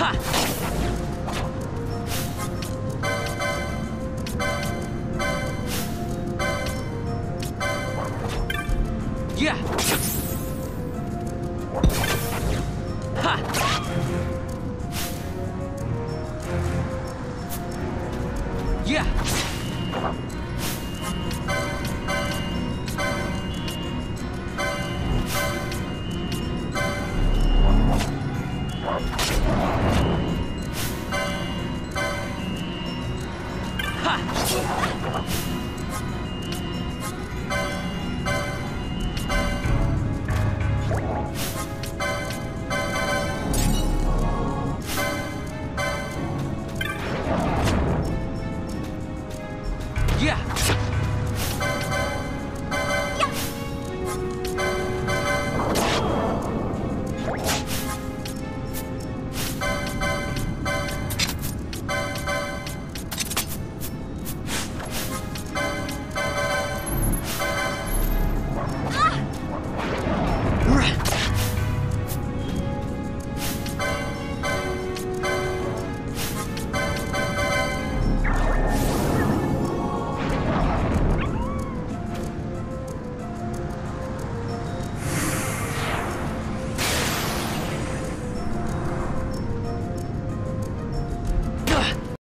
Yeah! Yeah!